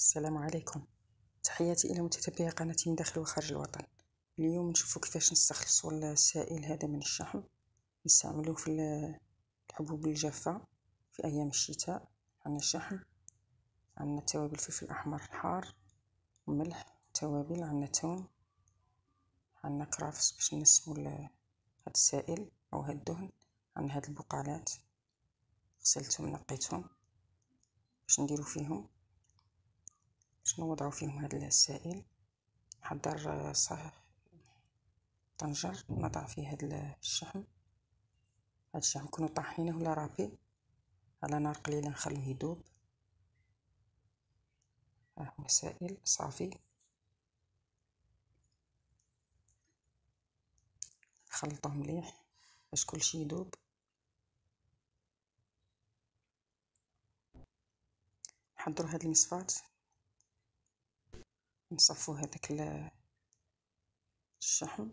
السلام عليكم. تحياتي إلى متتبعي قناتي من داخل وخارج الوطن. اليوم نشوفوا كيفاش نستخلصوا السائل هذا من الشحم نستعملوه في الحبوب الجافة في أيام الشتاء عندنا الشحم عندنا توابل الفلفل الأحمر الحار وملح توابل عندنا توم عندنا كرافس باش نسمو هذا السائل أو هذا الدهن عندنا هاد البقالات. غسلتهم نقيتهم باش نديرو فيهم. باش نوضعو فيهم هاد السائل؟ نحضر صح طنجر نضع فيه هاد الشحم. هاد الشحم نكونو طاحينه ولا رافي على نار قليلة نخليه يذوب ها هو سائل صافي. نخلطوه مليح باش كلشي يذوب نحضرو هاد المصفات نصفو هذاك الشحم.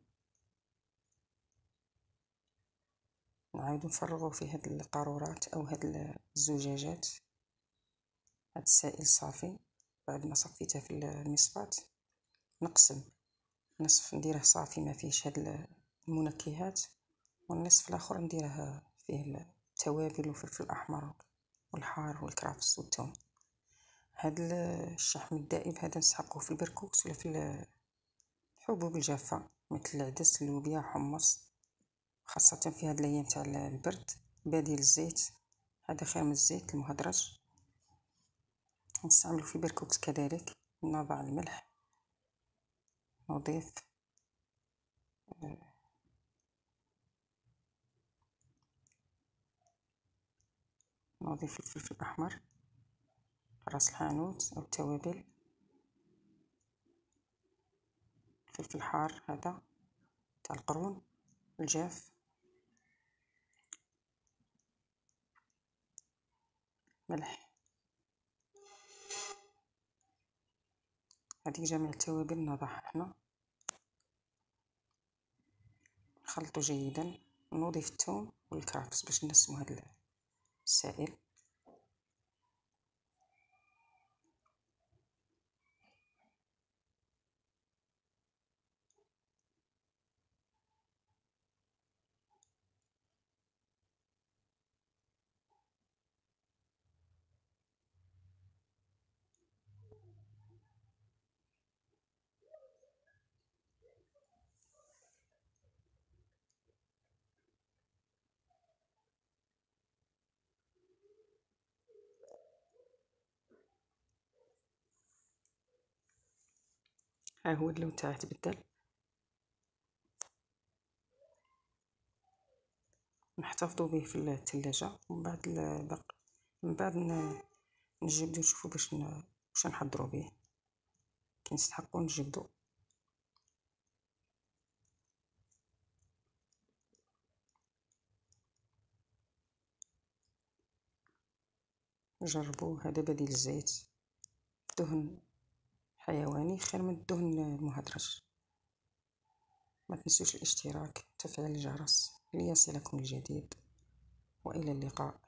نعاودو نفرغوه في هاد القارورات أو هاد الزجاجات. هاد السائل صافي بعد ما صفيته في المصفات نقسم. نصف نديره صافي ما فيهش هاد المنكهات والنصف الآخر نديره فيه التوابل والفلفل الأحمر والحار والكرافس والثوم هاد الشحم الدائب هذا نسحقوه في البركوكس ولا في الحبوب الجافة. مثل العدس اللوبيا حمص خاصة في هاد الأيام تاع البرد. بديل الزيت هذا خير من الزيت المهدرج. نستعملو في بركوكس كذلك. نضع الملح نضيف نضيف الفلفل الأحمر. راس الحانوت أو التوابل. فلفل حار هذا تاع القرون الجاف. ملح. هذه جميع التوابل نضعها هنا. نخلطو جيدا ونضيف الثوم والكرفس باش نسمو هذا السائل. هو اللون تاعه تبدل. نحتفظوا به في الثلاجة ومن بعد البق من بعد نجبدو نشوفو باش. باش نحضرو به. كي نستحقو نجبدو جربوه هذا بديل الزيت. دهن. حيواني خير من الدهن المهدرج. ما تنسوش الاشتراك وتفعيل الجرس ليصلكم الجديد وإلى اللقاء.